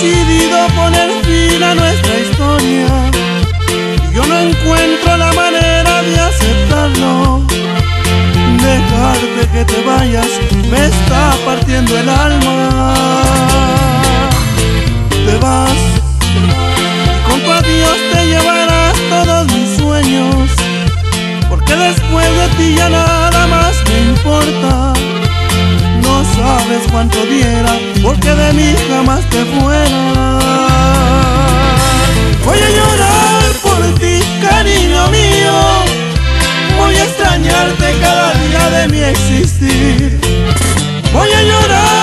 decidido poner fin a nuestra historia. Y yo no encuentro la manera de aceptarlo. Dejarte que te vayas me está partiendo el alma. Te vas, y con tu adiós te llevarás todos mis sueños. Porque después de ti ya no No sabes cuánto diera, porque de mí jamás te fuera. Voy a llorar por ti, cariño mío. Voy a extrañarte cada día de mi existir. Voy a llorar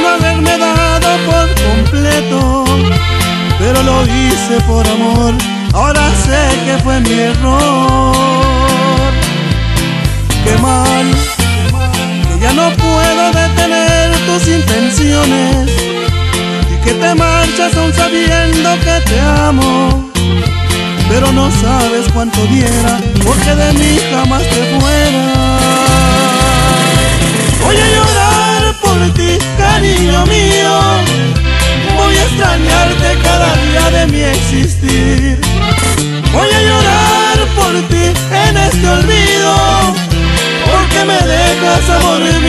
no haberme dado por completo, pero lo hice por amor. Ahora sé que fue mi error. Qué mal, que ya no puedo detener tus intenciones y que te marchas aún sabiendo que te amo pero no sabes cuánto diera, porque de mí jamás te fuera. Voy a llorar por ti en este olvido, porque me dejas amor.